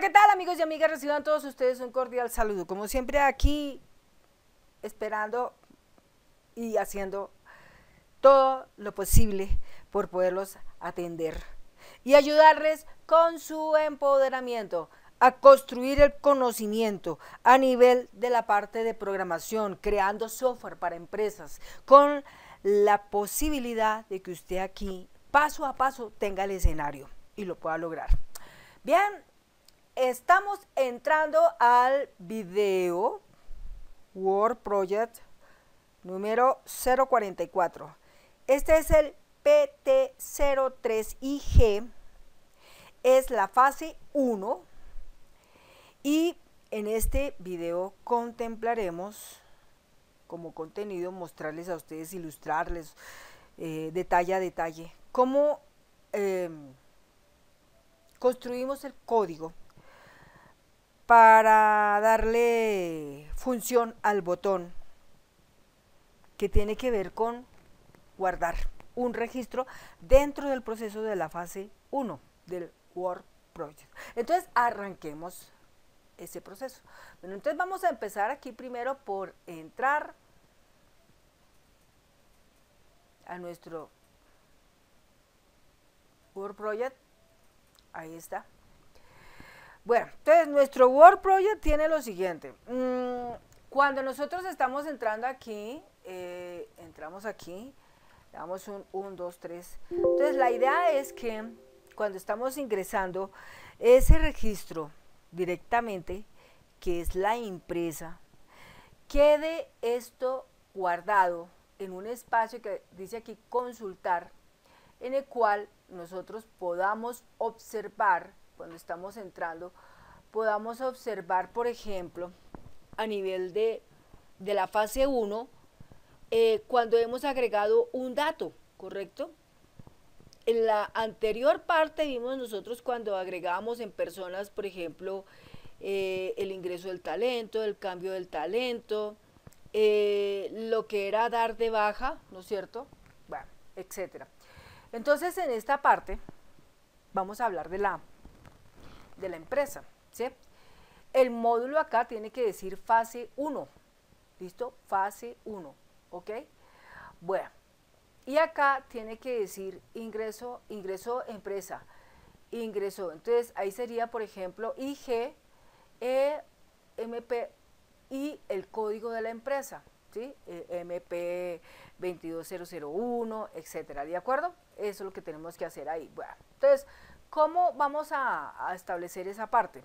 ¿qué tal amigos y amigas? Reciban todos ustedes un cordial saludo. Como siempre aquí esperando y haciendo todo lo posible por poderlos atender y ayudarles con su empoderamiento a construir el conocimiento a nivel de la parte de programación, creando software para empresas, con la posibilidad de que usted aquí paso a paso tenga el escenario y lo pueda lograr. Bien, estamos entrando al video Word Project número 044. Este es el PT03IG, es la fase 1 y en este video contemplaremos como contenido mostrarles a ustedes, ilustrarles eh, detalle a detalle cómo em, construimos el código para darle función al botón que tiene que ver con guardar un registro dentro del proceso de la fase 1 del Word Project. Entonces, arranquemos ese proceso. Bueno, entonces vamos a empezar aquí primero por entrar a nuestro Word Project. Ahí está. Bueno, entonces nuestro Word Project tiene lo siguiente. Mm, cuando nosotros estamos entrando aquí, eh, entramos aquí, damos un 1, 2, 3. Entonces la idea es que cuando estamos ingresando ese registro directamente, que es la impresa, quede esto guardado en un espacio que dice aquí consultar, en el cual nosotros podamos observar cuando estamos entrando, podamos observar, por ejemplo, a nivel de, la fase 1, eh, cuando hemos agregado un dato, ¿correcto? En la anterior parte vimos nosotros cuando agregamos en personas, por ejemplo, eh, el ingreso del talento, el cambio del talento, eh, lo que era dar de baja, ¿no es cierto? Bueno, etcétera. Entonces, en esta parte vamos a hablar de la de la empresa. ¿sí? El módulo acá tiene que decir fase 1. ¿Listo? Fase 1. ¿Ok? Bueno. Y acá tiene que decir ingreso, ingreso empresa. Ingreso. Entonces ahí sería, por ejemplo, IG, e, MP y el código de la empresa. ¿sí? E, MP 22001, etcétera. ¿De acuerdo? Eso es lo que tenemos que hacer ahí. Bueno, entonces ¿Cómo vamos a, establecer esa parte?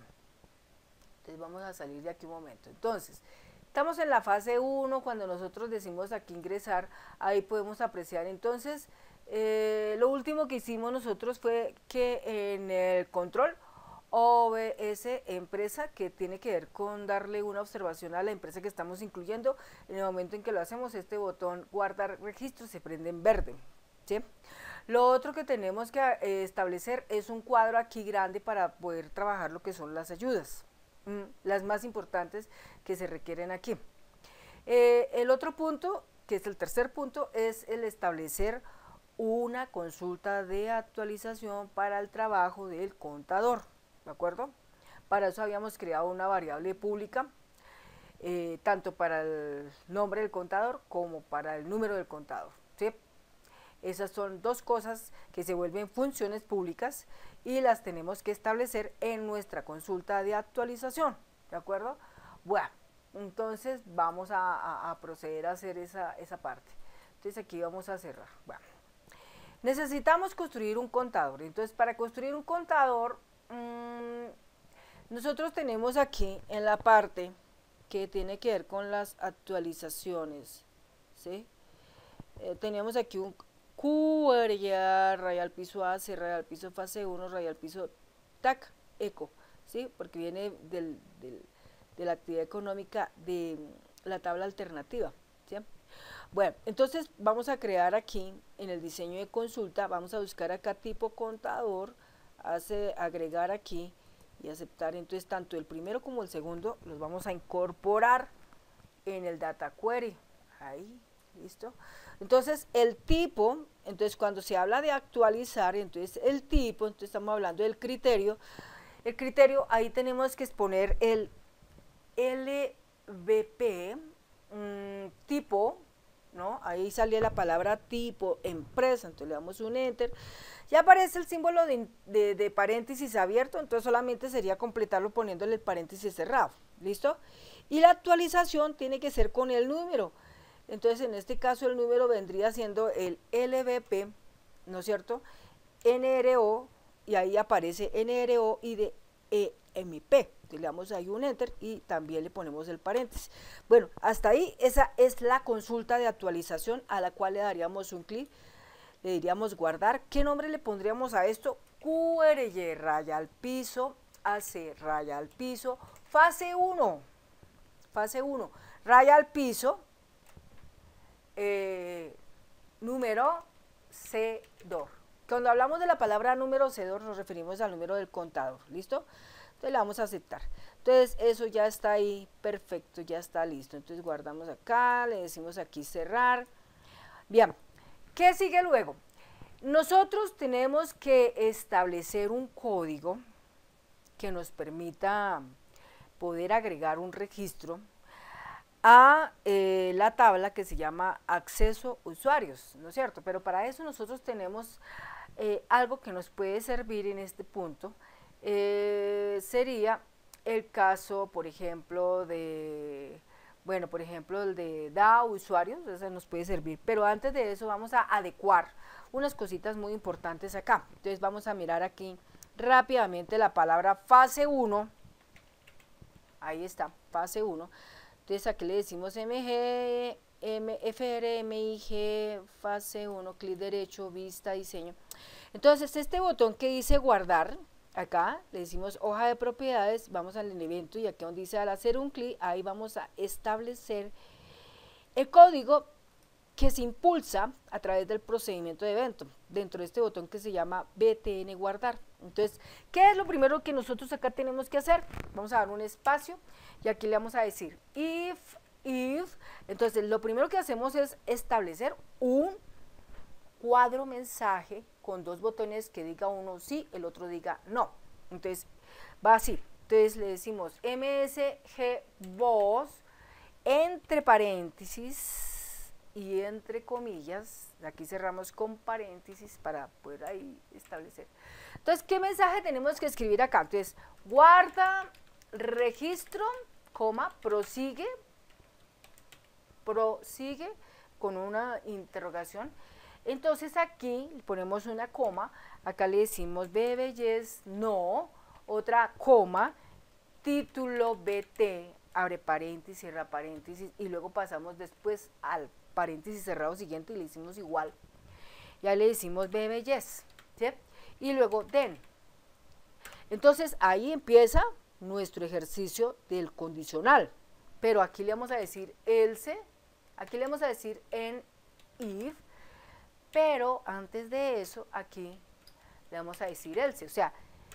Entonces vamos a salir de aquí un momento. Entonces, estamos en la fase 1, cuando nosotros decimos aquí ingresar, ahí podemos apreciar. Entonces, eh, lo último que hicimos nosotros fue que en el control OBS empresa, que tiene que ver con darle una observación a la empresa que estamos incluyendo, en el momento en que lo hacemos, este botón guardar registro se prende en verde. ¿sí? Lo otro que tenemos que eh, establecer es un cuadro aquí grande para poder trabajar lo que son las ayudas, mm, las más importantes que se requieren aquí. Eh, el otro punto, que es el tercer punto, es el establecer una consulta de actualización para el trabajo del contador, ¿de acuerdo? Para eso habíamos creado una variable pública, eh, tanto para el nombre del contador como para el número del contador, ¿sí? Esas son dos cosas que se vuelven funciones públicas y las tenemos que establecer en nuestra consulta de actualización. ¿De acuerdo? Bueno, entonces vamos a, proceder a hacer esa, parte. Entonces aquí vamos a cerrar. Bueno. Necesitamos construir un contador. Entonces para construir un contador, mm, nosotros tenemos aquí en la parte que tiene que ver con las actualizaciones. ¿sí? Eh, teníamos aquí un, Q, rayal piso A, C, rayal piso fase 1, rayal piso TAC, ECO, ¿sí? Porque viene del, de la actividad económica de la tabla alternativa, ¿sí? Bueno, entonces vamos a crear aquí en el diseño de consulta, vamos a buscar acá tipo contador, hace agregar aquí y aceptar, entonces tanto el primero como el segundo los vamos a incorporar en el data query, ahí, listo. Entonces, el tipo, entonces cuando se habla de actualizar, entonces el tipo, entonces estamos hablando del criterio, el criterio, ahí tenemos que exponer el LVP mm, tipo, ¿no? Ahí salía la palabra tipo, empresa, entonces le damos un enter. Ya aparece el símbolo de, paréntesis abierto, entonces solamente sería completarlo poniéndole el paréntesis cerrado, ¿listo? Y la actualización tiene que ser con el número. Entonces en este caso el número vendría siendo el LVP, ¿no es cierto? NRO, y ahí aparece NRO y de EMP. le damos ahí un enter y también le ponemos el paréntesis. Bueno, hasta ahí esa es la consulta de actualización a la cual le daríamos un clic le diríamos guardar. ¿Qué nombre le pondríamos a esto? QRY, raya al piso, AC, raya al piso, fase 1, fase 1, raya al piso, eh, número CEDOR. Cuando hablamos de la palabra número CEDOR nos referimos al número del contador, ¿listo? Entonces le vamos a aceptar. Entonces eso ya está ahí, perfecto, ya está listo. Entonces guardamos acá, le decimos aquí cerrar. Bien, ¿Qué sigue luego? Nosotros tenemos que establecer un código que nos permita poder agregar un registro a eh, la tabla que se llama acceso usuarios, ¿no es cierto? Pero para eso nosotros tenemos eh, algo que nos puede servir en este punto, eh, sería el caso, por ejemplo, de bueno, por ejemplo, el de da usuarios, ese nos puede servir, pero antes de eso vamos a adecuar unas cositas muy importantes acá. Entonces vamos a mirar aquí rápidamente la palabra fase 1. Ahí está, fase 1. Entonces aquí le decimos MG, FR, MIG, fase 1, clic derecho, vista, diseño. Entonces este botón que dice guardar, acá le decimos hoja de propiedades, vamos al evento y aquí donde dice al hacer un clic, ahí vamos a establecer el código que se impulsa a través del procedimiento de evento, dentro de este botón que se llama BTN guardar. Entonces, ¿qué es lo primero que nosotros acá tenemos que hacer? Vamos a dar un espacio y aquí le vamos a decir if, if. Entonces, lo primero que hacemos es establecer un cuadro mensaje con dos botones que diga uno sí, el otro diga no. Entonces, va así. Entonces le decimos MSG voz entre paréntesis y entre comillas. Aquí cerramos con paréntesis para poder ahí establecer. Entonces, ¿qué mensaje tenemos que escribir acá? Entonces, guarda registro, coma, prosigue, prosigue con una interrogación entonces aquí ponemos una coma, acá le decimos bebe yes, no, otra coma, título BT, abre paréntesis, cierra paréntesis, y luego pasamos después al paréntesis cerrado siguiente y le hicimos igual. Ya le decimos bebe yes, ¿sí? Y luego den. Entonces ahí empieza nuestro ejercicio del condicional. Pero aquí le vamos a decir else, aquí le vamos a decir en if, pero antes de eso, aquí le vamos a decir else. O sea,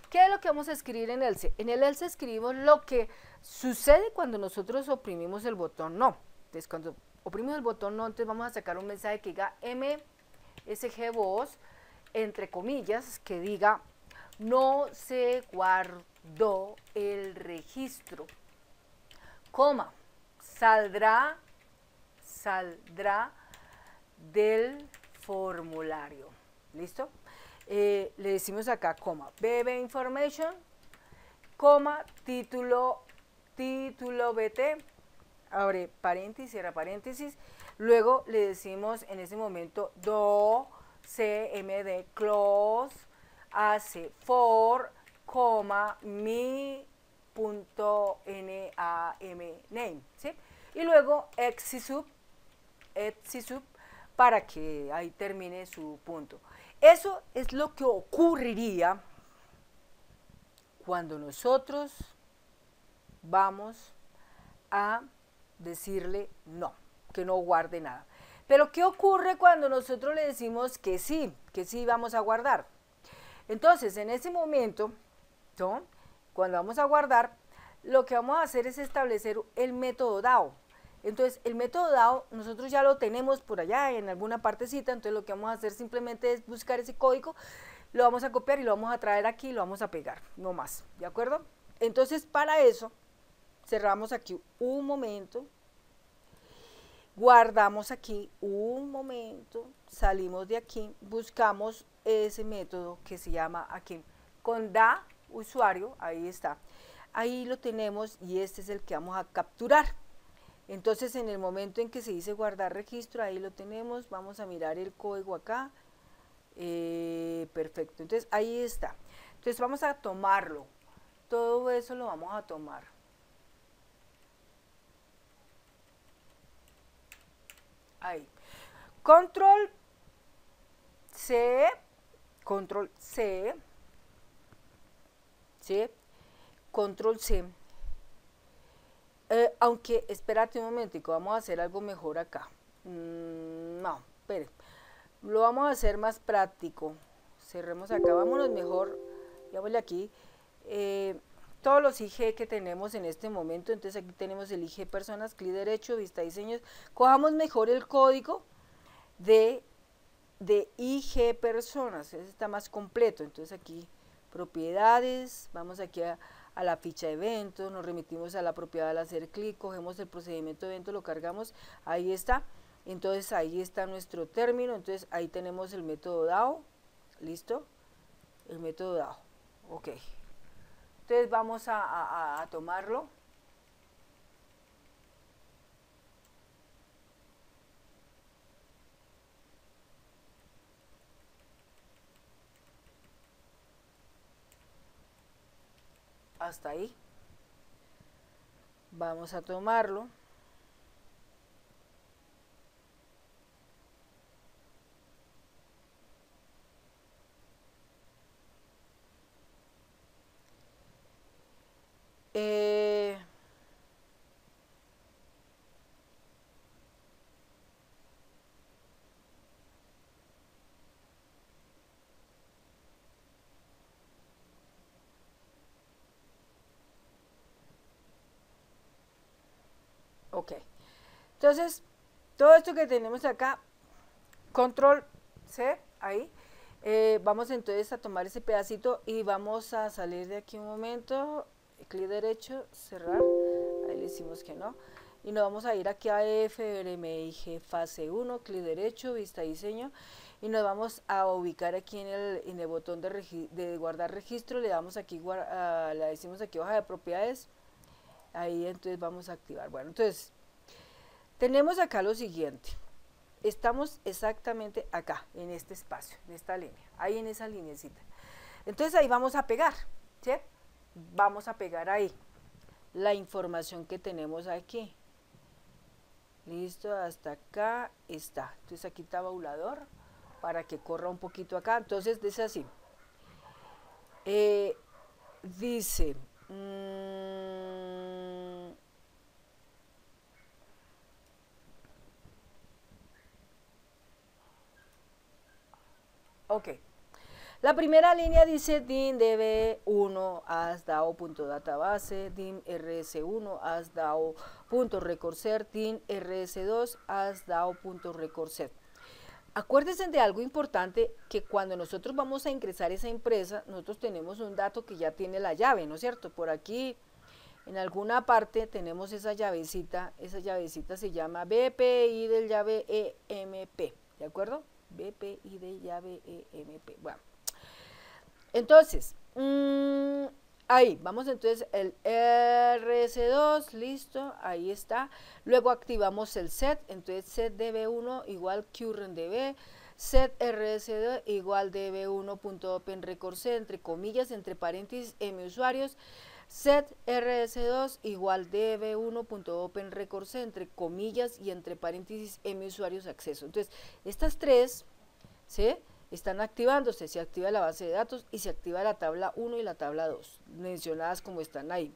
¿qué es lo que vamos a escribir en else? En el else escribimos lo que sucede cuando nosotros oprimimos el botón no. Entonces, cuando oprimimos el botón no, entonces vamos a sacar un mensaje que diga MSG voz, entre comillas, que diga no se guardó el registro, coma, saldrá, saldrá del formulario. ¿Listo? Eh, le decimos acá, coma, BB Information, coma, título, título BT, abre paréntesis, cierra paréntesis, luego le decimos en ese momento do, CMD, close, hace for, coma, mi punto NAM name, ¿sí? Y luego exisub, exisub, para que ahí termine su punto. Eso es lo que ocurriría cuando nosotros vamos a decirle no, que no guarde nada. Pero ¿qué ocurre cuando nosotros le decimos que sí, que sí vamos a guardar? Entonces, en ese momento, ¿no? cuando vamos a guardar, lo que vamos a hacer es establecer el método DAO. Entonces, el método DAO nosotros ya lo tenemos por allá en alguna partecita, entonces lo que vamos a hacer simplemente es buscar ese código lo vamos a copiar y lo vamos a traer aquí y lo vamos a pegar, no más, ¿de acuerdo? Entonces, para eso, cerramos aquí un momento, guardamos aquí un momento, salimos de aquí, buscamos ese método que se llama aquí con da usuario, ahí está. Ahí lo tenemos y este es el que vamos a capturar. Entonces en el momento en que se dice guardar registro, ahí lo tenemos, vamos a mirar el código acá. Eh, perfecto, entonces ahí está. Entonces vamos a tomarlo, todo eso lo vamos a tomar. Ahí. Control C, control C, ¿sí? Control C. Eh, aunque, espérate un momentico, vamos a hacer algo mejor acá. Mm, no, espere. Lo vamos a hacer más práctico. Cerremos acá, vámonos mejor, voy aquí. Eh, todos los IG que tenemos en este momento, entonces aquí tenemos el IG personas, clic derecho, vista diseños. Cojamos mejor el código de, de IG personas, ese está más completo. Entonces aquí propiedades, vamos aquí a, la ficha de evento, nos remitimos a la propiedad al hacer clic, cogemos el procedimiento de evento, lo cargamos, ahí está. Entonces ahí está nuestro término, entonces ahí tenemos el método DAO, listo, el método DAO, ok. Entonces vamos a tomarlo. hasta ahí. Vamos a tomarlo. Eh, Ok. Entonces, todo esto que tenemos acá, control C, ahí. Eh, vamos entonces a tomar ese pedacito y vamos a salir de aquí un momento, clic derecho, cerrar, ahí le decimos que no, y nos vamos a ir aquí a FRMIG fase 1, clic derecho, vista diseño, y nos vamos a ubicar aquí en el, en el botón de, guardar registro, le damos aquí, uh, le decimos aquí hoja de propiedades, ahí entonces vamos a activar. Bueno, entonces tenemos acá lo siguiente. Estamos exactamente acá, en este espacio, en esta línea, ahí en esa linecita. Entonces ahí vamos a pegar, ¿sí? Vamos a pegar ahí la información que tenemos aquí. Listo, hasta acá está. Entonces aquí tabulador para que corra un poquito acá. Entonces dice así. Eh, dice... Mmm, Ok. La primera línea dice dim db1 as dao.database, dim rs1 as dao.recorser, dim rs2 as dao.recorser. Acuérdense de algo importante que cuando nosotros vamos a ingresar esa empresa, nosotros tenemos un dato que ya tiene la llave, ¿no es cierto? Por aquí en alguna parte tenemos esa llavecita, esa llavecita se llama BPI del llave EMP, ¿de acuerdo? BPI de llave EMP. Bueno, entonces, mm, ahí, vamos entonces el RS2, listo, ahí está. Luego activamos el set, entonces set db1 igual currentdb, set rs2 igual db1.openRecordSet, entre comillas, entre paréntesis, m usuarios, set rs2 igual db1.openRecordSet, entre comillas y entre paréntesis, m usuarios acceso. Entonces, estas tres ¿sí? están activándose, se activa la base de datos y se activa la tabla 1 y la tabla 2, mencionadas como están ahí.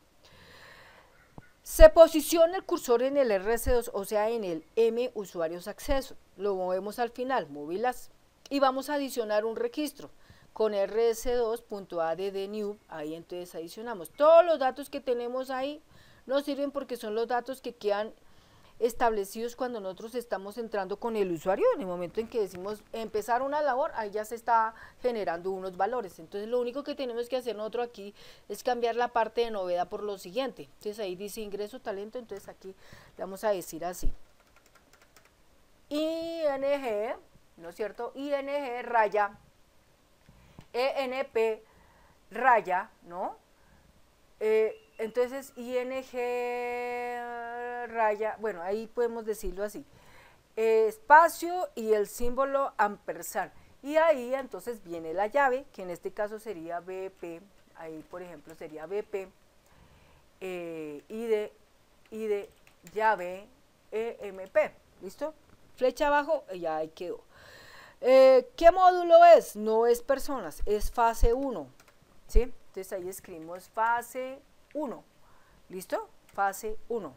Se posiciona el cursor en el RS2, o sea, en el M usuarios acceso. Lo movemos al final, móvilas, y vamos a adicionar un registro con rs2.add new, ahí entonces adicionamos. Todos los datos que tenemos ahí nos sirven porque son los datos que quedan establecidos cuando nosotros estamos entrando con el usuario. En el momento en que decimos empezar una labor, ahí ya se está generando unos valores. Entonces lo único que tenemos que hacer nosotros aquí es cambiar la parte de novedad por lo siguiente. Entonces ahí dice ingreso talento, entonces aquí le vamos a decir así. ING, ¿no es cierto? ING raya, ENP raya, ¿no? Eh, entonces, ING raya, bueno, ahí podemos decirlo así, espacio y el símbolo ampersand. Y ahí entonces viene la llave, que en este caso sería BP, ahí por ejemplo sería BP, eh, ID, ID, llave, EMP, ¿listo? Flecha abajo, y ahí quedó. Eh, ¿Qué módulo es? No es personas, es fase 1, ¿sí? Entonces ahí escribimos fase 1. ¿Listo? Fase 1.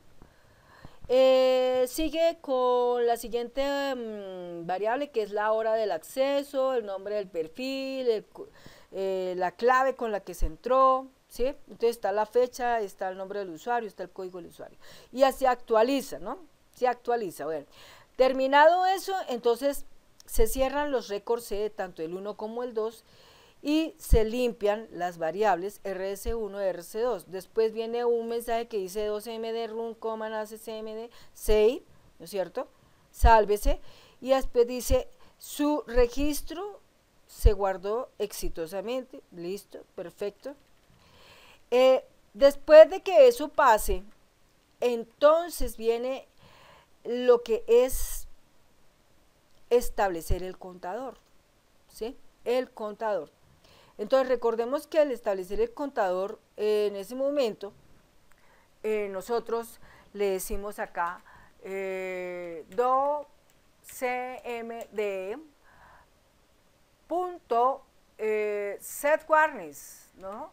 Eh, sigue con la siguiente mm, variable que es la hora del acceso, el nombre del perfil, eh, la clave con la que se entró, ¿sí? Entonces está la fecha, está el nombre del usuario, está el código del usuario. Y así actualiza, ¿no? Se actualiza. Bueno, terminado eso, entonces se cierran los récords C, tanto el 1 como el 2, y se limpian las variables RS1 y RS2. Después viene un mensaje que dice 2md run, cmd 6, ¿no es cierto? Sálvese. Y después dice su registro se guardó exitosamente. Listo, perfecto. Eh, después de que eso pase, entonces viene lo que es establecer el contador. ¿Sí? El contador. Entonces recordemos que al establecer el contador en ese momento, eh, nosotros le decimos acá eh, do cmd punto eh, set warnings, ¿no?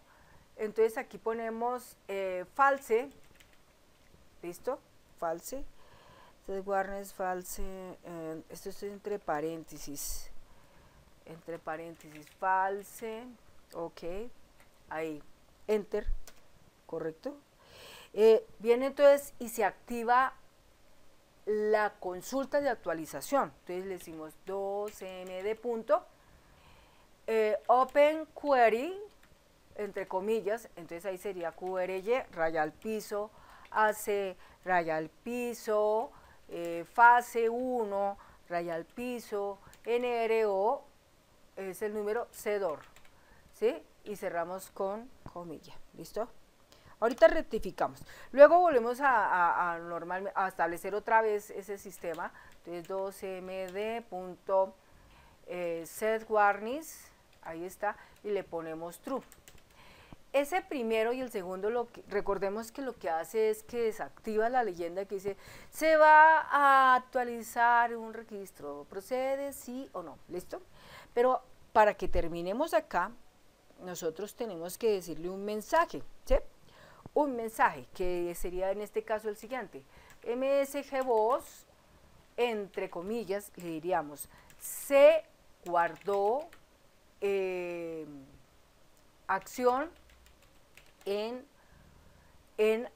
Entonces aquí ponemos false, ¿listo? False, set warnings, false, esto es entre paréntesis, entre paréntesis, false, ok, ahí, enter, correcto. Eh, viene entonces y se activa la consulta de actualización. Entonces le decimos 2md punto, eh, open query, entre comillas, entonces ahí sería QRY, raya al piso, AC, raya al piso, eh, fase 1, raya al piso, NRO, es el número CEDOR, ¿sí? Y cerramos con comilla, ¿listo? Ahorita rectificamos. Luego volvemos a, normal, a establecer otra vez ese sistema. Entonces 2md.setWarnish, eh, ahí está, y le ponemos true. Ese primero y el segundo, recordemos que lo que hace es que desactiva la leyenda que dice, se va a actualizar un registro, procede sí o no, ¿listo? Pero para que terminemos acá, nosotros tenemos que decirle un mensaje, ¿sí? Un mensaje, que sería en este caso el siguiente. MSG voz, entre comillas, le diríamos, se guardó eh, acción en, en,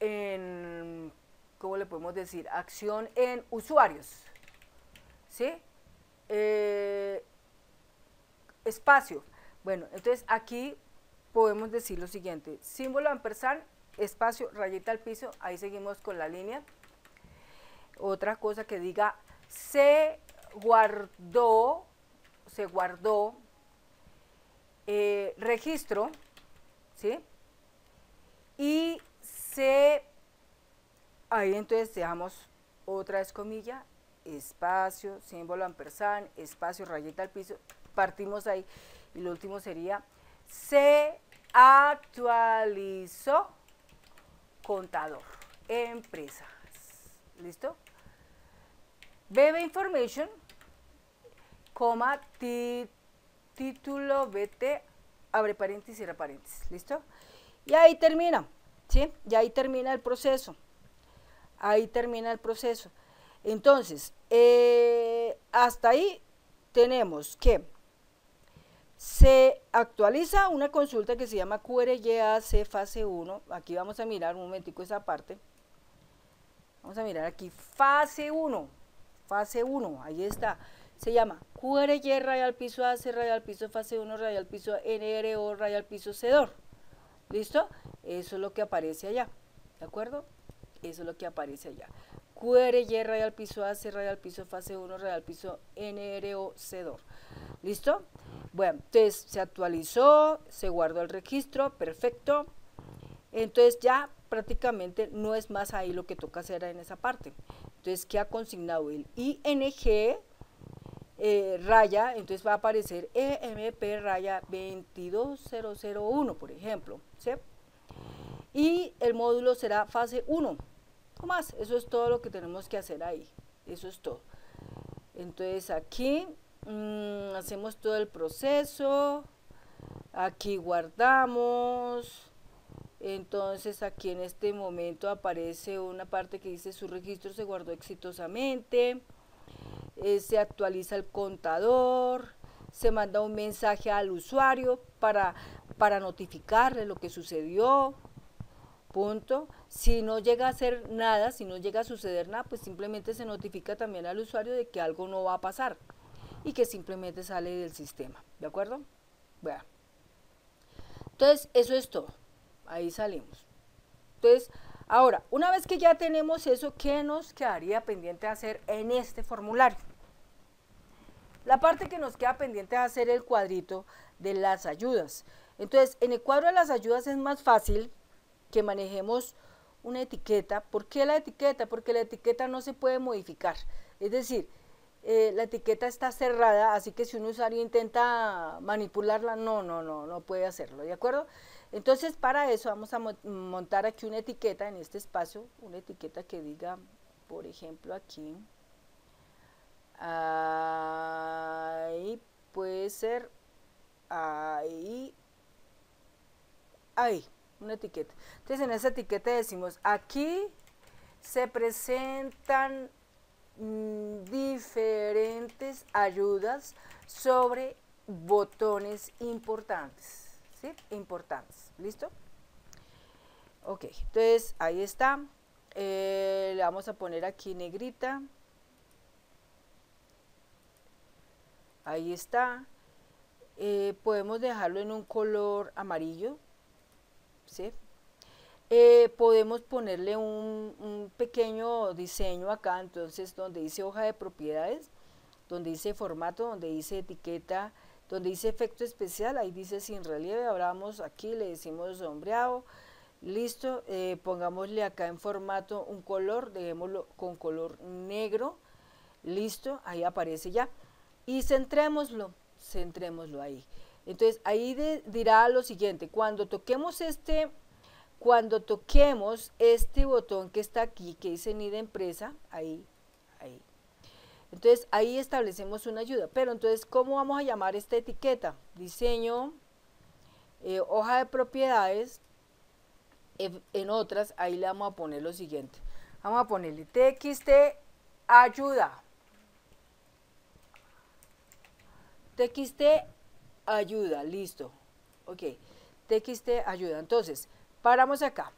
en, ¿cómo le podemos decir? Acción en usuarios, ¿sí? Eh, espacio. Bueno, entonces aquí podemos decir lo siguiente, símbolo ampersand, espacio, rayita al piso, ahí seguimos con la línea. Otra cosa que diga, se guardó, se guardó eh, registro, ¿sí? Y se, ahí entonces dejamos otra vez comilla, espacio, símbolo ampersand, espacio, rayita al piso, partimos ahí. Y lo último sería, se actualizó contador, empresas. ¿Listo? Bebe Information, coma, título, BT, abre paréntesis, cierra paréntesis. ¿Listo? Y ahí termina, ¿sí? Y ahí termina el proceso. Ahí termina el proceso. Entonces, eh, hasta ahí tenemos que se actualiza una consulta que se llama QRYAC fase 1. Aquí vamos a mirar un momentico esa parte. Vamos a mirar aquí, fase 1, fase 1, ahí está. Se llama QRY radial piso AC, radial piso fase 1, radial piso NRO, radial piso CEDOR. ¿Listo? Eso es lo que aparece allá. ¿De acuerdo? Eso es lo que aparece allá. QRY radial piso AC, radial piso fase 1, radial piso NRO, CEDOR. ¿Listo? Bueno, entonces se actualizó, se guardó el registro, perfecto. Entonces ya prácticamente no es más ahí lo que toca hacer en esa parte. Entonces queda consignado el ING eh, raya, entonces va a aparecer EMP raya 22001, por ejemplo. ¿sí? Y el módulo será fase 1. No más, eso es todo lo que tenemos que hacer ahí. Eso es todo. Entonces aquí mm, hacemos todo el proceso. Aquí guardamos entonces aquí en este momento aparece una parte que dice su registro se guardó exitosamente, eh, se actualiza el contador, se manda un mensaje al usuario para, para notificarle lo que sucedió, punto. Si no llega a hacer nada, si no llega a suceder nada, pues simplemente se notifica también al usuario de que algo no va a pasar y que simplemente sale del sistema, ¿de acuerdo? Bueno. Entonces, eso es todo ahí salimos. Entonces, ahora, una vez que ya tenemos eso, ¿qué nos quedaría pendiente hacer en este formulario? La parte que nos queda pendiente es hacer el cuadrito de las ayudas. Entonces, en el cuadro de las ayudas es más fácil que manejemos una etiqueta. ¿Por qué la etiqueta? Porque la etiqueta no se puede modificar. Es decir, eh, la etiqueta está cerrada, así que si un usuario intenta manipularla, no, no, no, no puede hacerlo, ¿de acuerdo? Entonces, para eso vamos a montar aquí una etiqueta en este espacio, una etiqueta que diga, por ejemplo, aquí, ahí puede ser, ahí, ahí, una etiqueta. Entonces, en esa etiqueta decimos, aquí se presentan mm, diferentes ayudas sobre botones importantes importantes. ¿Listo? Ok, entonces ahí está. Eh, le vamos a poner aquí negrita. Ahí está. Eh, podemos dejarlo en un color amarillo. ¿sí? Eh, podemos ponerle un, un, pequeño diseño acá, entonces donde dice hoja de propiedades, donde dice formato, donde dice etiqueta donde dice efecto especial, ahí dice sin relieve, abramos aquí, le decimos sombreado, listo, eh, pongámosle acá en formato un color, dejémoslo con color negro, listo, ahí aparece ya, y centrémoslo, centrémoslo ahí. Entonces ahí dirá lo siguiente, cuando toquemos este, cuando toquemos este botón que está aquí, que dice NID empresa, ahí, entonces ahí establecemos una ayuda. Pero entonces, ¿cómo vamos a llamar esta etiqueta? Diseño, eh, hoja de propiedades. En, otras, ahí le vamos a poner lo siguiente. Vamos a ponerle TXT ayuda. TXT ayuda, listo. Ok, TXT ayuda. Entonces, paramos acá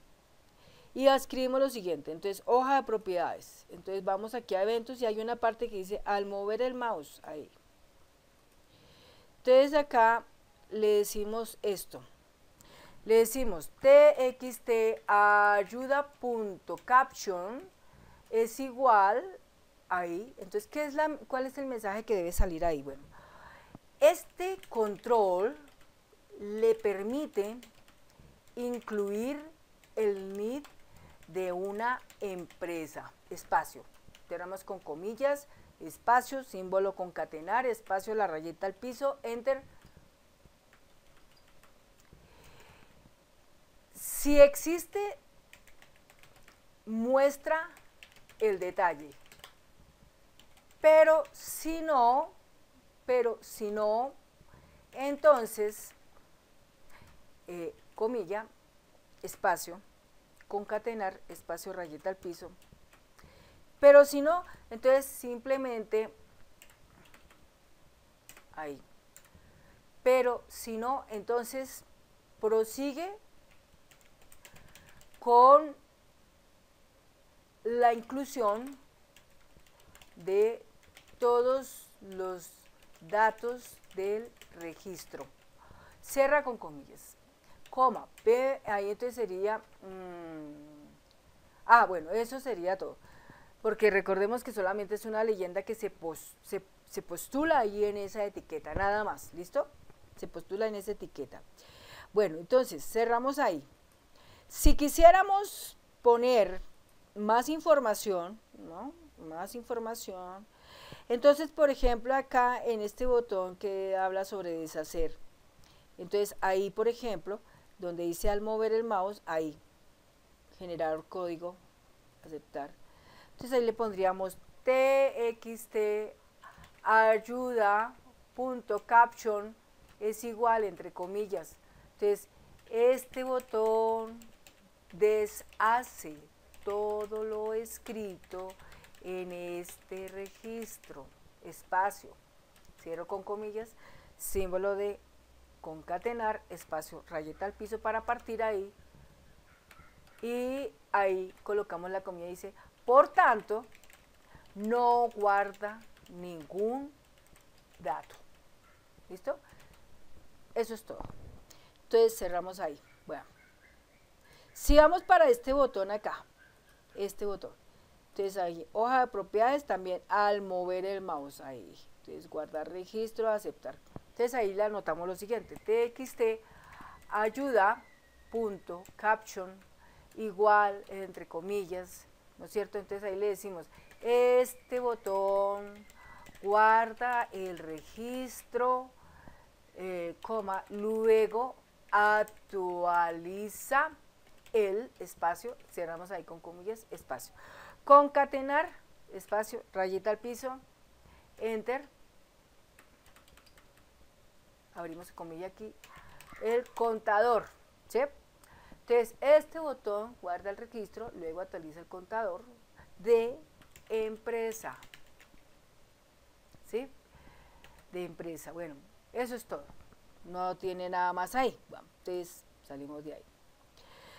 y escribimos lo siguiente, entonces hoja de propiedades, entonces vamos aquí a eventos y hay una parte que dice al mover el mouse, ahí. Entonces acá le decimos esto, le decimos txt ayuda.caption es igual ahí, entonces ¿qué es la, ¿cuál es el mensaje que debe salir ahí? Bueno, este control le permite incluir el NID de una empresa. Espacio. Tenemos con comillas, espacio, símbolo concatenar, espacio, la rayeta al piso, enter. Si existe, muestra el detalle. Pero si no, pero si no, entonces, eh, comilla, espacio, concatenar espacio rayeta al piso. Pero si no, entonces simplemente ahí. Pero si no, entonces prosigue con la inclusión de todos los datos del registro. Cierra con comillas. Coma. P, ahí entonces sería... Mm, ah, bueno, eso sería todo. Porque recordemos que solamente es una leyenda que se, se, se postula ahí en esa etiqueta, nada más. ¿Listo? Se postula en esa etiqueta. Bueno, entonces cerramos ahí. Si quisiéramos poner más información, ¿no? Más información. Entonces, por ejemplo, acá en este botón que habla sobre deshacer. Entonces, ahí, por ejemplo, donde dice al mover el mouse, ahí, generar código, aceptar. Entonces ahí le pondríamos txt ayuda.caption es igual, entre comillas. Entonces, este botón deshace todo lo escrito en este registro, espacio, cierro con comillas, símbolo de concatenar, espacio, rayeta al piso para partir ahí, y ahí colocamos la comilla y dice, por tanto, no guarda ningún dato. ¿Listo? Eso es todo. Entonces cerramos ahí. Bueno, si vamos para este botón acá, este botón. Entonces ahí, hoja de propiedades también al mover el mouse ahí. Entonces guardar registro, aceptar. Entonces ahí le anotamos lo siguiente, txt ayuda punto caption igual entre comillas, ¿no es cierto? Entonces ahí le decimos, este botón guarda el registro, eh, coma, luego actualiza el espacio, cerramos ahí con comillas, espacio. Concatenar, espacio, rayita al piso, enter. Abrimos comilla aquí. El contador, ¿sí? Entonces, este botón guarda el registro, luego actualiza el contador de empresa. ¿Sí? De empresa. Bueno, eso es todo. No tiene nada más ahí. entonces, salimos de ahí.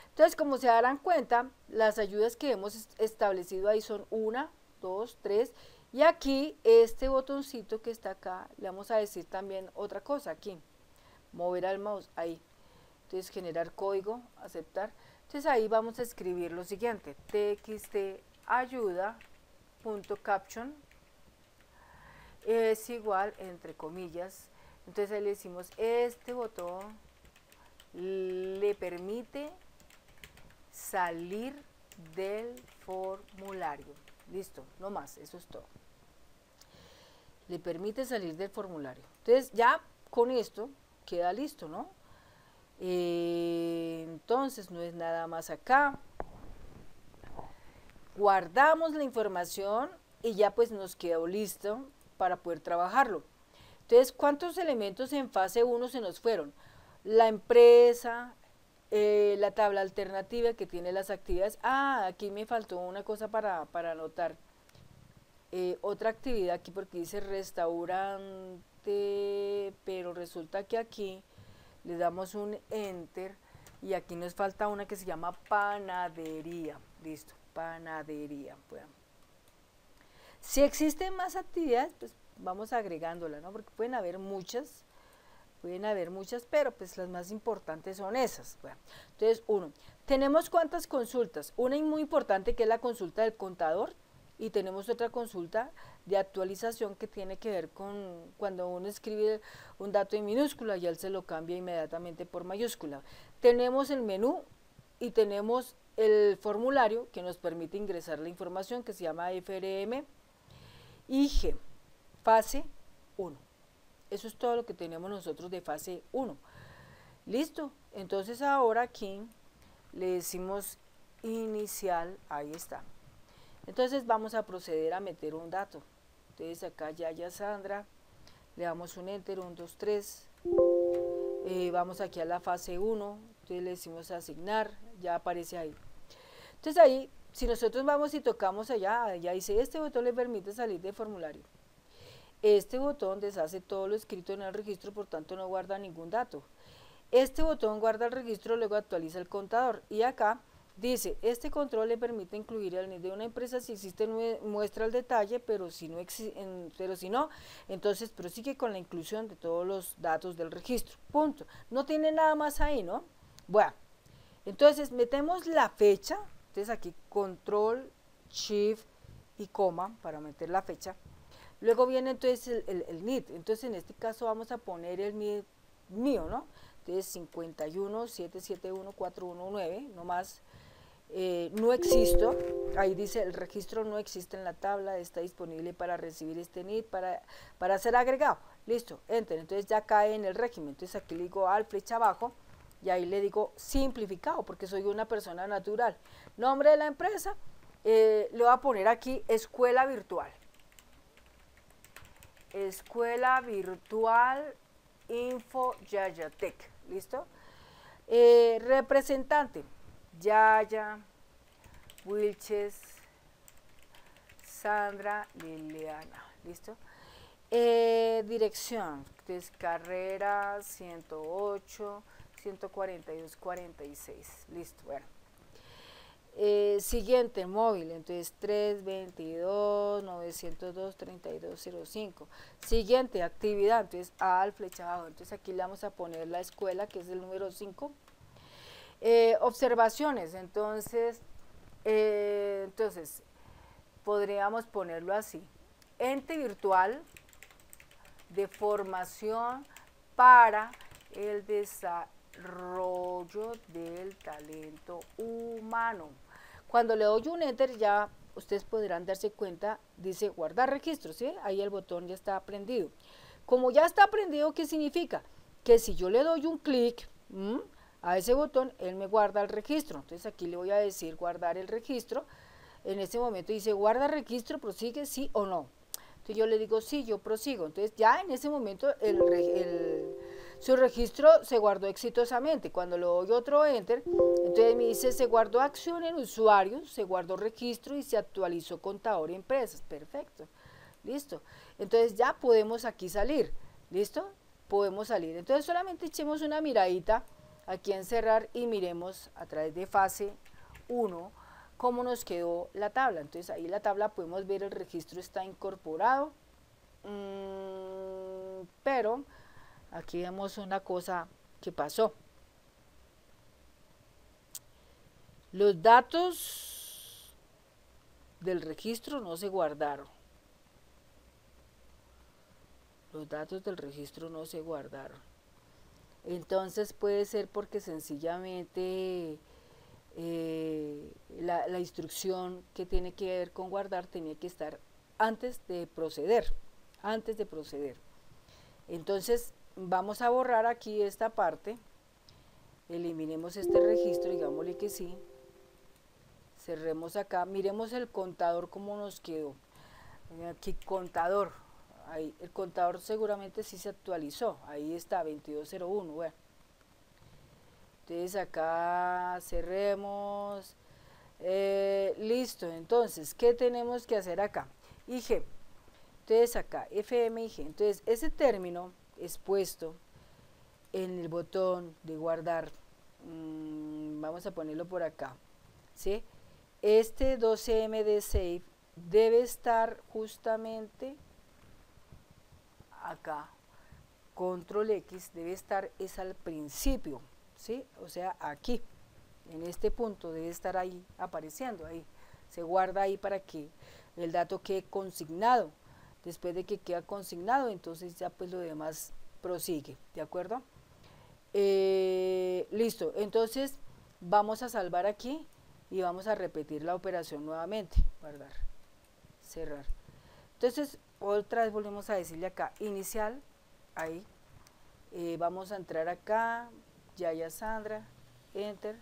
Entonces, como se darán cuenta, las ayudas que hemos establecido ahí son una, dos, tres, y aquí este botoncito que está acá, le vamos a decir también otra cosa aquí, mover al mouse, ahí. Entonces, generar código, aceptar. Entonces, ahí vamos a escribir lo siguiente, txt ayuda.caption es igual, entre comillas, entonces ahí le decimos, este botón le permite salir del formulario. Listo, no más, eso es todo. Le permite salir del formulario. Entonces ya con esto queda listo, ¿no? Eh, entonces no es nada más acá. Guardamos la información y ya pues nos quedó listo para poder trabajarlo. Entonces, ¿cuántos elementos en fase 1 se nos fueron? La empresa, eh, la tabla alternativa que tiene las actividades. Ah, aquí me faltó una cosa para, para anotar. Eh, otra actividad aquí porque dice restaurante, pero resulta que aquí le damos un enter y aquí nos falta una que se llama panadería. Listo, panadería. Si existen más actividades, pues vamos agregándola, ¿no? Porque pueden haber muchas Pueden haber muchas, pero pues las más importantes son esas. entonces, uno, tenemos cuántas consultas. Una muy importante que es la consulta del contador y tenemos otra consulta de actualización que tiene que ver con cuando uno escribe un dato en minúscula y él se lo cambia inmediatamente por mayúscula. Tenemos el menú y tenemos el formulario que nos permite ingresar la información que se llama FRM IG, fase 1. Eso es todo lo que tenemos nosotros de fase 1. Listo. Entonces ahora aquí le decimos inicial, ahí está. Entonces vamos a proceder a meter un dato. Entonces acá ya ya Sandra, le damos un enter, un 2, 3. vamos aquí a la fase 1, entonces le decimos asignar, ya aparece ahí. Entonces ahí, si nosotros vamos y tocamos allá, ya dice, este botón le permite salir del formulario. Este botón deshace todo lo escrito en el registro, por tanto no guarda ningún dato. Este botón guarda el registro, luego actualiza el contador. Y acá Dice, este control le permite incluir el NID de una empresa si existe muestra el detalle, pero si no pero si no, entonces prosigue con la inclusión de todos los datos del registro. Punto. No tiene nada más ahí, ¿no? Bueno, entonces metemos la fecha, entonces aquí control, shift y coma para meter la fecha. Luego viene entonces el, el, NID, entonces en este caso vamos a poner el NID mío, ¿no? Entonces 51 771 419, no más eh, no existo, ahí dice el registro no existe en la tabla, está disponible para recibir este NID, para, para ser agregado. Listo, enter, entonces ya cae en el régimen. Entonces aquí le digo al flecha abajo y ahí le digo simplificado porque soy una persona natural. Nombre de la empresa, eh, le voy a poner aquí escuela virtual. Escuela virtual Info Yayatec, ¿listo? Eh, representante, Yaya, Wilches, Sandra, Liliana. ¿Listo? Eh, dirección, es carrera 108, 142, 46. Listo, bueno. Eh, siguiente, móvil, entonces 322 902 3205. Siguiente, actividad, entonces al flecha abajo. Entonces aquí le vamos a poner la escuela, que es el número 5 eh, observaciones, entonces, eh, entonces, podríamos ponerlo así. Ente virtual de formación para el desarrollo del talento humano. Cuando le doy un enter ya ustedes podrán darse cuenta, dice guardar registro, ¿sí? Ahí el botón ya está prendido. Como ya está prendido, ¿qué significa? Que si yo le doy un clic, a ese botón, él me guarda el registro. Entonces aquí le voy a decir guardar el registro. En ese momento dice guarda registro, prosigue sí o no. Entonces yo le digo sí, yo prosigo. Entonces ya en ese momento su registro se guardó exitosamente. Cuando le doy otro enter, entonces me dice se guardó acción en usuario, se guardó registro y se actualizó contador y empresas. Perfecto. Listo. Entonces ya podemos aquí salir. ¿Listo? Podemos salir. Entonces solamente echemos una miradita aquí en cerrar y miremos a través de fase 1 cómo nos quedó la tabla. Entonces ahí la tabla podemos ver el registro está incorporado, mm, pero aquí vemos una cosa que pasó. Los datos del registro no se guardaron. Los datos del registro no se guardaron. Entonces puede ser porque sencillamente eh, la, instrucción que tiene que ver con guardar tenía que estar antes de proceder, antes de proceder. Entonces vamos a borrar aquí esta parte, eliminemos este registro, digámosle que sí, cerremos acá, miremos el contador cómo nos quedó. Aquí contador, ahí el contador seguramente sí se actualizó, ahí está 2201, bueno. Entonces acá cerremos, eh, listo, entonces, ¿qué tenemos que hacer acá? IG, entonces acá, FMIG, entonces ese término es puesto en el botón de guardar, mm, vamos a ponerlo por acá, ¿sí? Este 12M de save debe estar justamente acá, control X debe estar es al principio, ¿sí? O sea, aquí, en este punto debe estar ahí apareciendo, ahí. Se guarda ahí para que el dato quede consignado. Después de que queda consignado, entonces ya pues lo demás prosigue, ¿de acuerdo? Eh, listo, entonces vamos a salvar aquí y vamos a repetir la operación nuevamente, guardar, cerrar. Entonces, otra vez volvemos a decirle acá, inicial, ahí, eh, vamos a entrar acá, ya ya Sandra, enter,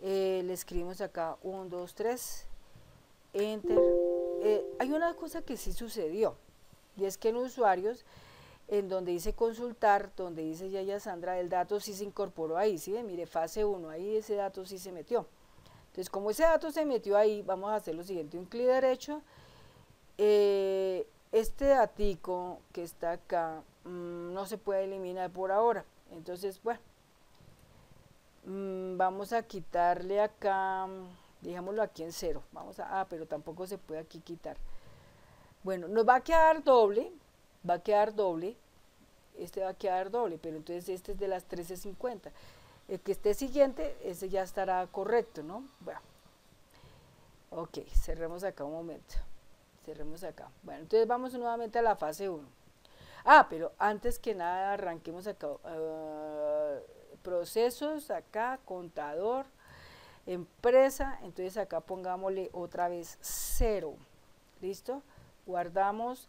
eh, le escribimos acá 1, 2, 3, enter. Eh, hay una cosa que sí sucedió, y es que en usuarios, en donde dice consultar, donde dice ya ya Sandra, el dato sí se incorporó ahí, ¿sí? Mire, fase 1, ahí ese dato sí se metió. Entonces, como ese dato se metió ahí, vamos a hacer lo siguiente, un clic derecho, este datico que está acá mm, no se puede eliminar por ahora. Entonces, bueno, Mm, vamos a quitarle acá, dejémoslo aquí en cero. Vamos a, ah, pero tampoco se puede aquí quitar. Bueno, nos va a quedar doble, va a quedar doble, este va a quedar doble, pero entonces este es de las 13.50. El que esté siguiente, ese ya estará correcto, ¿no? Bueno, ok, cerremos acá un momento. Cerremos acá. Bueno, entonces vamos nuevamente a la fase 1. Ah, pero antes que nada arranquemos acá. Ah, procesos, acá, contador, empresa. Entonces acá pongámosle otra vez cero. ¿Listo? Guardamos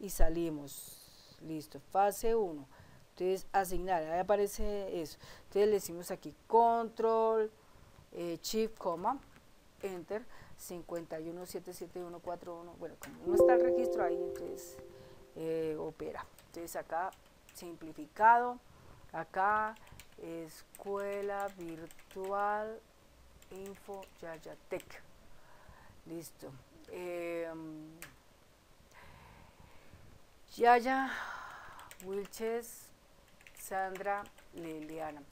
y salimos. Listo. Fase 1. Entonces asignar, ahí aparece eso. Entonces le decimos aquí control, eh, shift, coma, enter 51774141. Bueno, como no está el registro ahí, entonces eh, opera. Entonces acá simplificado, acá escuela virtual info yayatec. Listo. Yaya Wilches Sandra Liliana.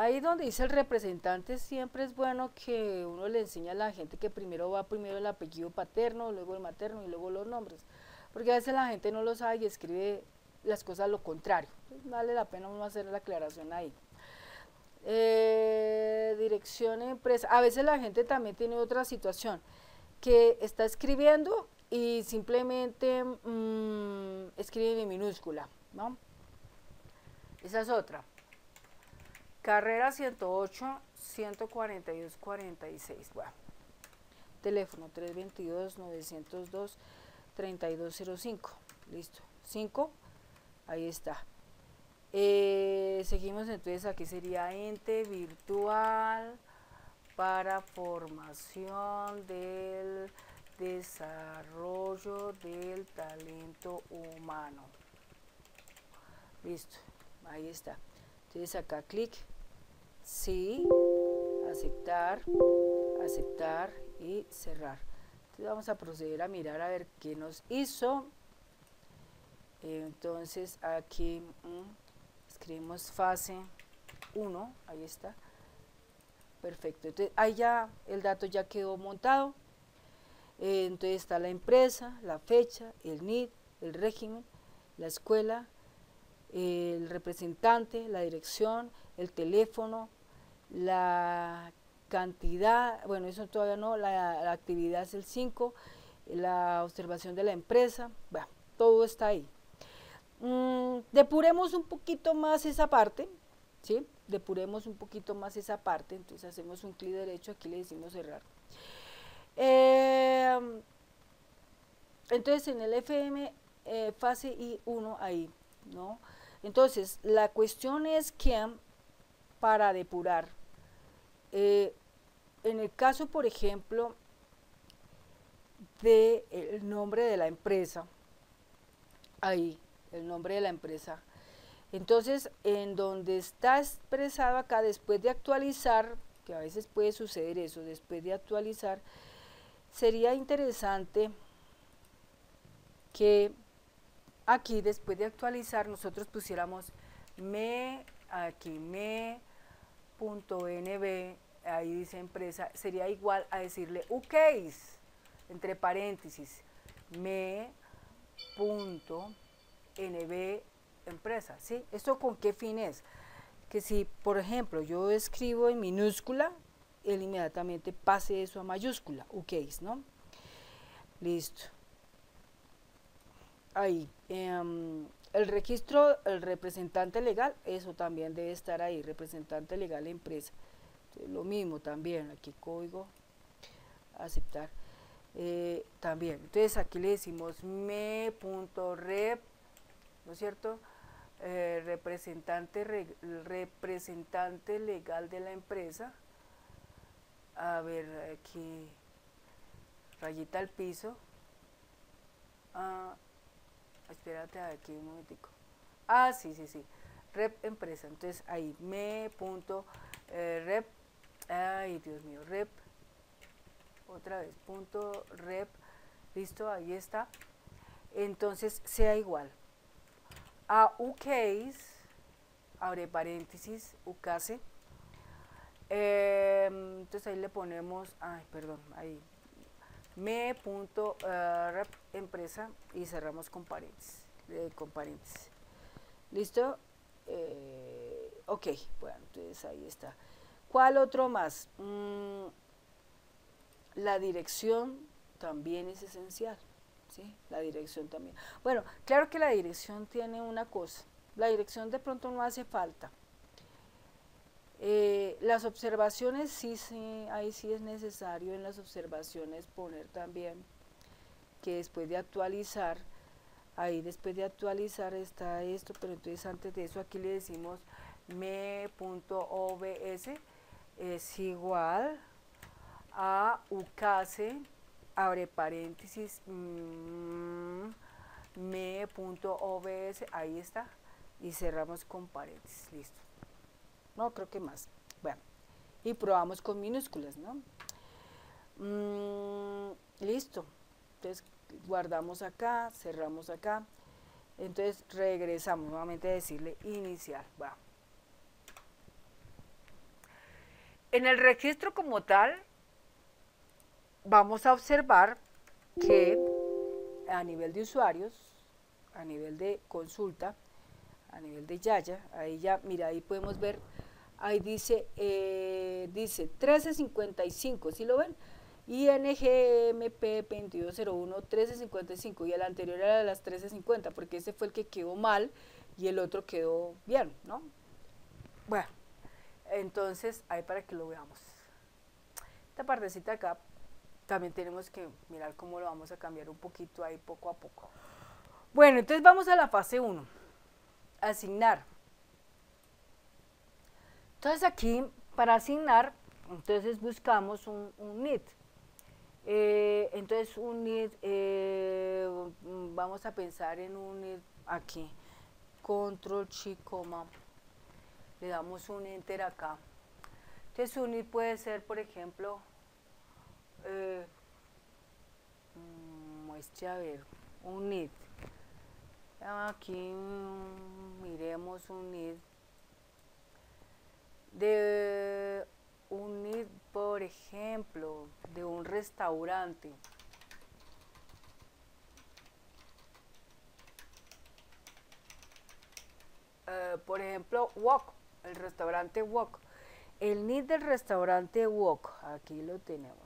Ahí donde dice el representante, siempre es bueno que uno le enseñe a la gente que primero va primero el apellido paterno, luego el materno y luego los nombres. Porque a veces la gente no lo sabe y escribe las cosas lo contrario. vale la pena uno hacer la aclaración ahí. Eh, dirección empresa. A veces la gente también tiene otra situación, que está escribiendo y simplemente mm, escribe en minúscula, ¿no? Esa es otra. Carrera 108, 142, 46. Bueno. Teléfono 322-902-3205. Listo. 5. Ahí está. Eh, seguimos entonces, aquí sería ente virtual para formación del desarrollo del talento humano. Listo, ahí está. Entonces acá clic, sí, aceptar, aceptar y cerrar. Entonces vamos a proceder a mirar a ver qué nos hizo. Entonces aquí mm, escribimos fase 1, ahí está. Perfecto, entonces ahí ya el dato ya quedó montado. entonces está la empresa, la fecha, el NID, el régimen, la escuela, el representante, la dirección, el teléfono, la cantidad, bueno, eso todavía no, la, actividad es el 5, la observación de la empresa, bueno, todo está ahí. Mm, depuremos un poquito más esa parte, ¿sí? Depuremos un poquito más esa parte, entonces hacemos un clic derecho, aquí le decimos cerrar. Eh, entonces en el FM eh, fase I1 ahí, ¿no? Entonces, la cuestión es que para depurar, eh, en el caso, por ejemplo, del el nombre de la empresa, ahí, el nombre de la empresa, entonces, en donde está expresado acá, después de actualizar, que a veces puede suceder eso, después de actualizar, sería interesante que aquí después de actualizar nosotros pusiéramos me, aquí me.nb, ahí dice empresa, sería igual a decirle UCASE, entre paréntesis, me.nb empresa, ¿sí? ¿Esto con qué fin es? Que si, por ejemplo, yo escribo en minúscula, él inmediatamente pase eso a mayúscula, UCASE, ¿no? Listo ahí. Em, el registro, el representante legal, eso también debe estar ahí, representante legal de empresa. lo mismo también, aquí código, aceptar. Eh, también, entonces aquí le decimos me.rep, ¿no es cierto? Eh, representante, representante legal de la empresa. A ver, aquí, rayita al piso. Ah, espérate aquí un momentico. Ah, sí, sí, sí. Rep empresa. Entonces ahí me punto eh, rep. Ay, Dios mío, rep. Otra vez, punto rep. Listo, ahí está. Entonces sea igual. A UCASE, abre paréntesis, UCASE. Em, entonces ahí le ponemos, ay, perdón, ahí, me.rep empresa y cerramos con paréntesis, eh, con paréntesis. ¿Listo? Eh, ok, bueno, entonces ahí está. ¿Cuál otro más? Mm, la dirección también es esencial, ¿sí? La dirección también. Bueno, claro que la dirección tiene una cosa, la dirección de pronto no hace falta, eh, las observaciones, sí, sí, ahí sí es necesario en las observaciones poner también que después de actualizar, ahí después de actualizar está esto, pero entonces antes de eso aquí le decimos me.obs es igual a ucase, abre paréntesis, mm, me.obs, ahí está, y cerramos con paréntesis, listo. No, creo que más. Bueno, y probamos con minúsculas, ¿no? Mm, listo. Entonces guardamos acá, cerramos acá. Entonces regresamos nuevamente a decirle iniciar. Va. En el registro como tal, vamos a observar que a nivel de usuarios, a nivel de consulta, a nivel de Yaya, ahí ya, mira, ahí podemos ver ahí dice, eh, dice 1355, ¿sí lo ven? INGMP 2201 1355 y el anterior era de las 1350 porque ese fue el que quedó mal y el otro quedó bien, ¿no? Bueno, entonces ahí para que lo veamos. Esta partecita acá también tenemos que mirar cómo lo vamos a cambiar un poquito ahí poco a poco. Bueno, entonces vamos a la fase 1. Asignar. Entonces aquí, para asignar, entonces buscamos un, un need. Eh, entonces un need, eh, vamos a pensar en un need aquí, control chi, coma, le damos un enter acá. Entonces un need puede ser, por ejemplo, eh, muestre a ver, un need. Aquí mm, miremos un need de un por ejemplo, de un restaurante. Eh, por ejemplo, Wok, el restaurante Wok. El NID del restaurante Wok, aquí lo tenemos.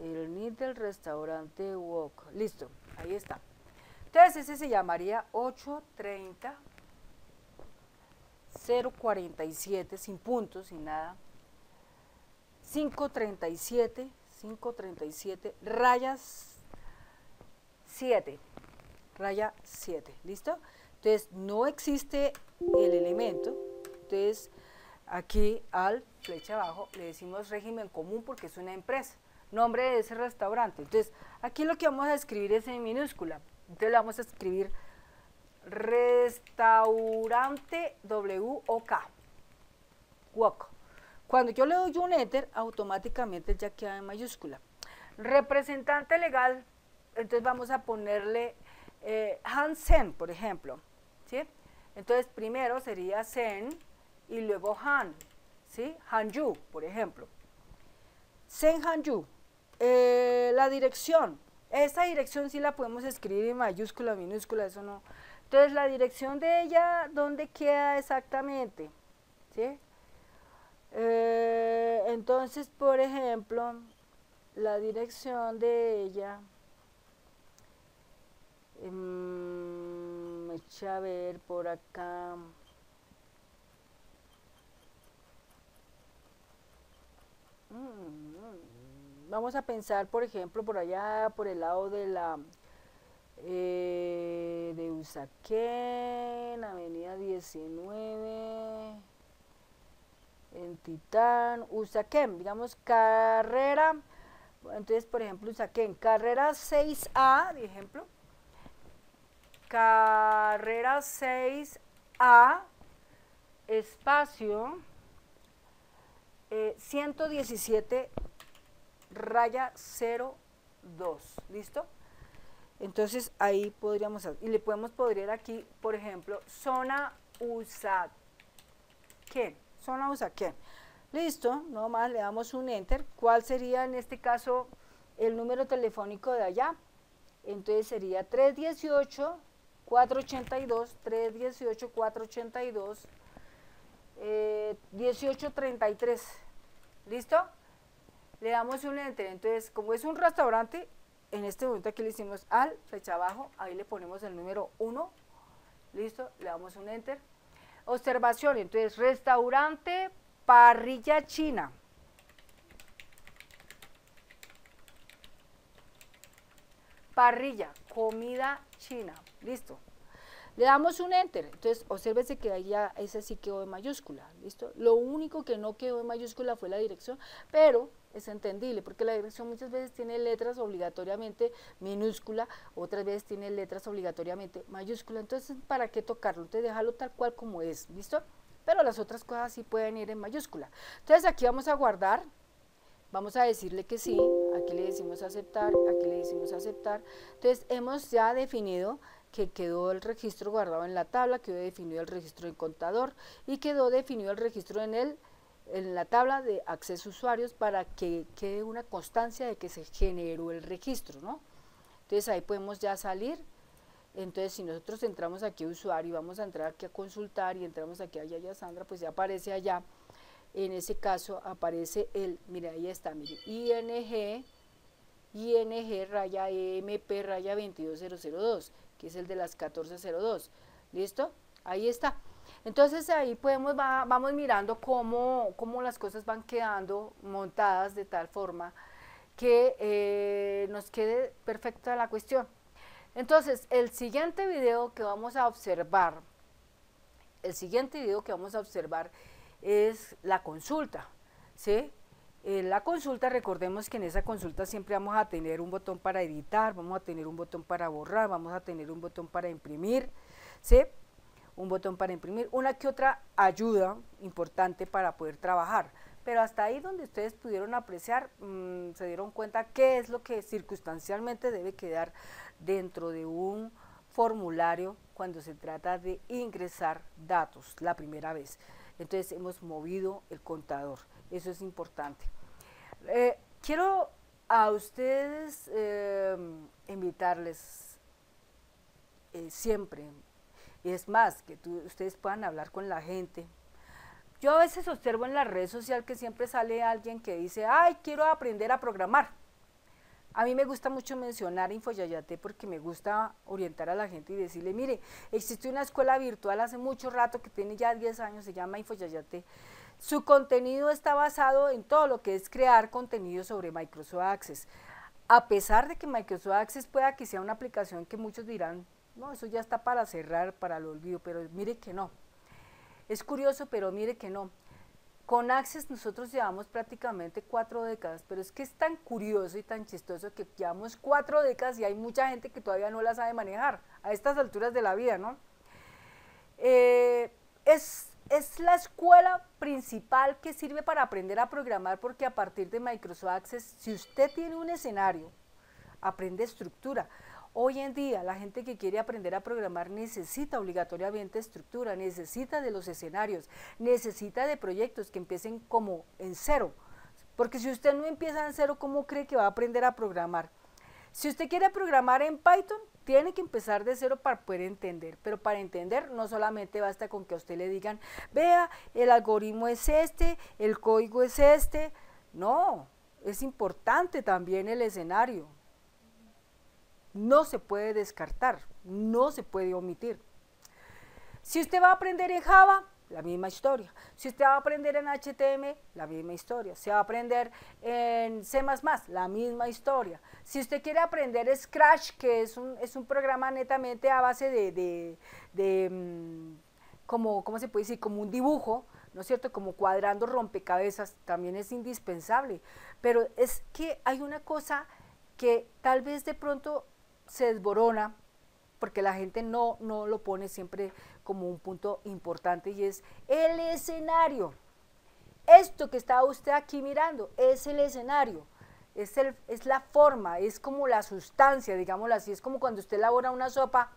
El NID del restaurante Wok. Listo, ahí está. Entonces ese se llamaría 830 047 sin puntos, sin nada. 537, 537, rayas 7, raya 7, ¿listo? Entonces no existe el elemento, entonces aquí al flecha abajo le decimos régimen común porque es una empresa, nombre de ese restaurante. Entonces aquí lo que vamos a escribir es en minúscula, entonces le vamos a escribir Restaurante WOK. Wok. Cuando yo le doy un enter, automáticamente ya queda en mayúscula. Representante legal, entonces vamos a ponerle eh, Hansen, por ejemplo. ¿sí? Entonces primero sería Sen y luego Han. ¿sí? Hanju, por ejemplo. Sen. Eh, la dirección. Esta dirección sí la podemos escribir en mayúscula, minúscula, eso no, entonces, la dirección de ella, ¿dónde queda exactamente? ¿Sí? Eh, entonces, por ejemplo, la dirección de ella, me echa a ver por acá. Mm, vamos a pensar, por ejemplo, por allá, por el lado de la eh, de Usaquén, Avenida 19, en Titán, Usaquén, digamos carrera, entonces por ejemplo Usaquén, carrera 6A, de ejemplo, carrera 6A, espacio, 117, eh, raya 02, ¿listo? Entonces ahí podríamos, y le podemos poner aquí, por ejemplo, zona Usaquén, zona Usaquén. Listo, nomás le damos un enter. ¿Cuál sería en este caso el número telefónico de allá? Entonces sería 318 482 318 482 1833. ¿Listo? Le damos un enter. Entonces, como es un restaurante, en este momento aquí le hicimos al, flecha abajo, ahí le ponemos el número 1. ¿Listo? Le damos un enter. Observación, entonces, restaurante Parrilla china. Parrilla, comida china. Listo. Le damos un enter. Entonces, obsérvese que ahí ya ese sí quedó en mayúscula. ¿Listo? Lo único que no quedó en mayúscula fue la dirección, pero es entendible porque la dirección muchas veces tiene letras obligatoriamente minúscula, otras veces tiene letras obligatoriamente mayúscula. Entonces, ¿para qué tocarlo? Entonces, déjalo tal cual como es. ¿Listo? pero las otras cosas sí pueden ir en mayúscula. Entonces aquí vamos a guardar, vamos a decirle que sí, aquí le decimos aceptar, aquí le decimos aceptar. Entonces hemos ya definido que quedó el registro guardado en la tabla, quedó definido el registro en contador y quedó definido el registro en el en la tabla de acceso a usuarios para que quede una constancia de que se generó el registro, ¿no? Entonces ahí podemos ya salir entonces, si nosotros entramos aquí a usuario y vamos a entrar aquí a consultar y entramos aquí a Yaya Sandra, pues ya aparece allá. En ese caso aparece el, mire, ahí está, mire, ING, ING raya EMP raya 22002, que es el de las 1402. ¿Listo? Ahí está. Entonces ahí podemos, vamos mirando cómo, cómo, las cosas van quedando montadas de tal forma que eh, nos quede perfecta la cuestión. Entonces, el siguiente video que vamos a observar, el siguiente video que vamos a observar es la consulta, ¿sí? En la consulta, recordemos que en esa consulta siempre vamos a tener un botón para editar, vamos a tener un botón para borrar, vamos a tener un botón para imprimir, ¿sí? Un botón para imprimir, una que otra ayuda importante para poder trabajar. Pero hasta ahí donde ustedes pudieron apreciar, mm, se dieron cuenta qué es lo que circunstancialmente debe quedar dentro de un formulario cuando se trata de ingresar datos la primera vez. Entonces hemos movido el contador, eso es importante. Eh, quiero a ustedes eh, invitarles eh, siempre, y es más, que ustedes puedan hablar con la gente. Yo a veces observo en la red social que siempre sale alguien que dice, ay, quiero aprender a programar a mí me gusta mucho mencionar Infoyayate porque me gusta orientar a la gente y decirle, mire, existe una escuela virtual hace mucho rato que tiene ya 10 años, se llama Infoyayate. Su contenido está basado en todo lo que es crear contenido sobre Microsoft Access. A pesar de que Microsoft Access pueda que sea una aplicación que muchos dirán, no, eso ya está para cerrar, para el olvido, pero mire que no. Es curioso, pero mire que no. Con Access nosotros llevamos prácticamente cuatro décadas, pero es que es tan curioso y tan chistoso que llevamos cuatro décadas y hay mucha gente que todavía no la sabe manejar a estas alturas de la vida, ¿no? Eh, es, es la escuela principal que sirve para aprender a programar porque a partir de Microsoft Access, si usted tiene un escenario, aprende estructura. Hoy en día la gente que quiere aprender a programar necesita obligatoriamente estructura, necesita de los escenarios, necesita de proyectos que empiecen como en cero. Porque si usted no empieza en cero, ¿cómo cree que va a aprender a programar? Si usted quiere programar en Python, tiene que empezar de cero para poder entender. Pero para entender no solamente basta con que a usted le digan, vea, el algoritmo es este, el código es este. No, es importante también el escenario no se puede descartar, no se puede omitir. Si usted va a aprender en Java, la misma historia. Si usted va a aprender en HTML, la misma historia. Si va a aprender en C++, la misma historia. Si usted quiere aprender Scratch, que es un, es un programa netamente a base de, de, mm, como, ¿cómo se puede decir? Como un dibujo, ¿no es cierto? Como cuadrando rompecabezas, también es indispensable. Pero es que hay una cosa que tal vez de pronto se desborona porque la gente no, no lo pone siempre como un punto importante y es el escenario. Esto que está usted aquí mirando es el escenario, es, el, es la forma, es como la sustancia, digámoslo así, es como cuando usted elabora una sopa.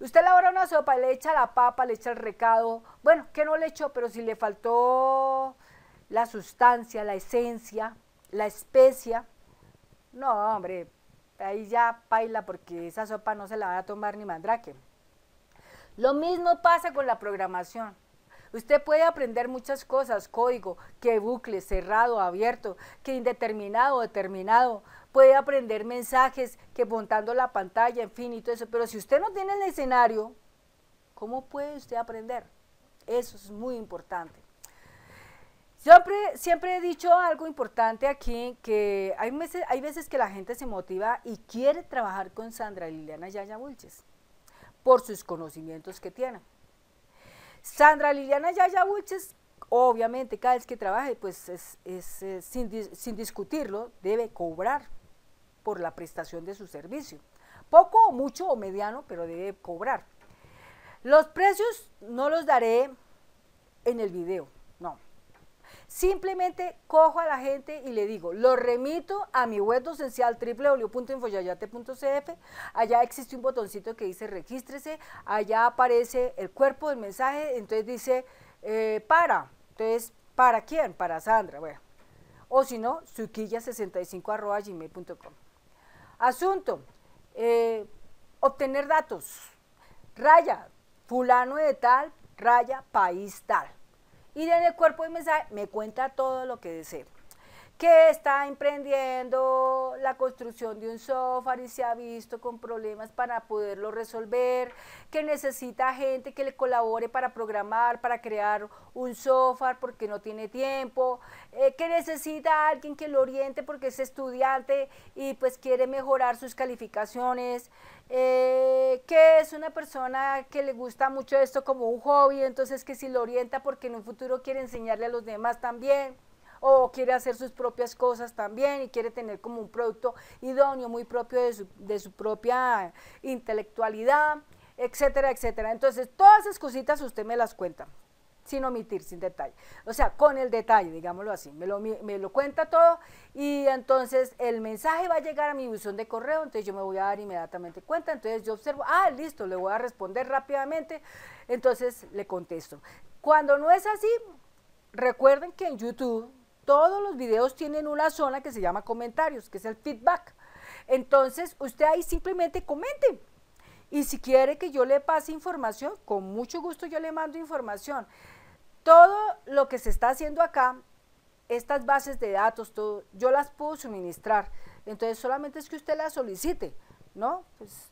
Usted elabora una sopa, le echa la papa, le echa el recado, bueno, que no le echó, pero si le faltó la sustancia, la esencia, la especia. No, hombre, ahí ya baila porque esa sopa no se la van a tomar ni mandrake. Lo mismo pasa con la programación. Usted puede aprender muchas cosas, código, que bucle, cerrado, abierto, que indeterminado, determinado. Puede aprender mensajes, que montando la pantalla, en fin, y todo eso. Pero si usted no tiene el escenario, ¿cómo puede usted aprender? Eso es muy importante. Siempre, siempre he dicho algo importante aquí, que hay veces, hay veces que la gente se motiva y quiere trabajar con Sandra Liliana Yaya Bulches por sus conocimientos que tiene. Sandra Liliana Yaya Bulches, obviamente, cada vez que trabaje, pues es, eh, sin, sin discutirlo, debe cobrar por la prestación de su servicio. Poco o mucho o mediano, pero debe cobrar. Los precios no los daré en el video, no. Simplemente cojo a la gente y le digo, lo remito a mi web docencial www.infoyayate.cf. Allá existe un botoncito que dice regístrese. Allá aparece el cuerpo del mensaje. Entonces dice eh, para. Entonces, ¿para quién? Para Sandra. Bueno. O si no, suquilla65 gmail.com. Asunto. Eh, obtener datos. Raya. Fulano de tal. Raya. País tal y en el cuerpo del mensaje me cuenta todo lo que desee que está emprendiendo la construcción de un software y se ha visto con problemas para poderlo resolver, que necesita gente que le colabore para programar, para crear un software porque no tiene tiempo, eh, que necesita alguien que lo oriente porque es estudiante y pues quiere mejorar sus calificaciones, eh, que es una persona que le gusta mucho esto como un hobby, entonces que si lo orienta porque en un futuro quiere enseñarle a los demás también o quiere hacer sus propias cosas también y quiere tener como un producto idóneo, muy propio de su, de su propia intelectualidad, etcétera, etcétera. Entonces, todas esas cositas usted me las cuenta sin omitir, sin detalle. O sea, con el detalle, digámoslo así. Me lo, me lo, cuenta todo y entonces el mensaje va a llegar a mi buzón de correo, entonces yo me voy a dar inmediatamente cuenta, entonces yo observo, ah, listo, le voy a responder rápidamente, entonces le contesto. Cuando no es así, recuerden que en YouTube todos los videos tienen una zona que se llama comentarios, que es el feedback. Entonces, usted ahí simplemente comente. Y si quiere que yo le pase información, con mucho gusto yo le mando información. Todo lo que se está haciendo acá, estas bases de datos, todo, yo las puedo suministrar. Entonces, solamente es que usted las solicite, ¿no? Pues,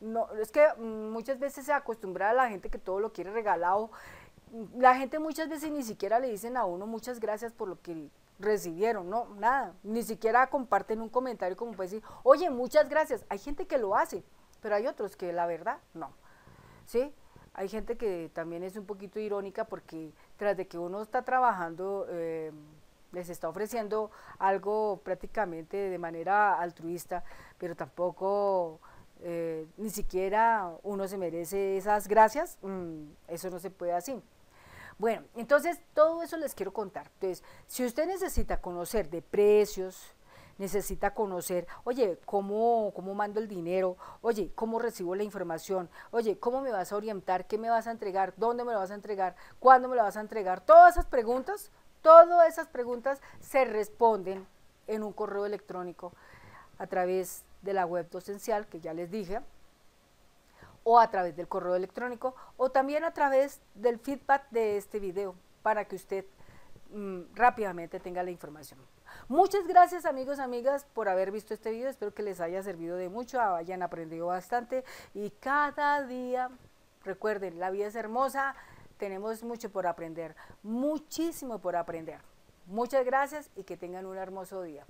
no, es que muchas veces se acostumbra a la gente que todo lo quiere regalado la gente muchas veces ni siquiera le dicen a uno muchas gracias por lo que recibieron, no, nada, ni siquiera comparten un comentario como puede decir, oye, muchas gracias. Hay gente que lo hace, pero hay otros que la verdad no. ¿Sí? Hay gente que también es un poquito irónica porque tras de que uno está trabajando, eh, les está ofreciendo algo prácticamente de manera altruista, pero tampoco eh, ni siquiera uno se merece esas gracias, mm, eso no se puede así. Bueno, entonces todo eso les quiero contar. Entonces, si usted necesita conocer de precios, necesita conocer, oye, ¿cómo, ¿cómo mando el dinero? Oye, ¿cómo recibo la información? Oye, ¿cómo me vas a orientar? ¿Qué me vas a entregar? ¿Dónde me lo vas a entregar? ¿Cuándo me lo vas a entregar? Todas esas preguntas, todas esas preguntas se responden en un correo electrónico a través de la web docencial que ya les dije, o a través del correo electrónico o también a través del feedback de este video para que usted mm, rápidamente tenga la información. Muchas gracias amigos, amigas por haber visto este video, espero que les haya servido de mucho, hayan aprendido bastante y cada día, recuerden, la vida es hermosa, tenemos mucho por aprender, muchísimo por aprender. Muchas gracias y que tengan un hermoso día.